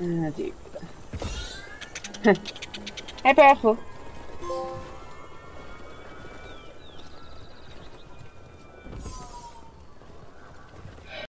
Uh, die. Hé Pergo.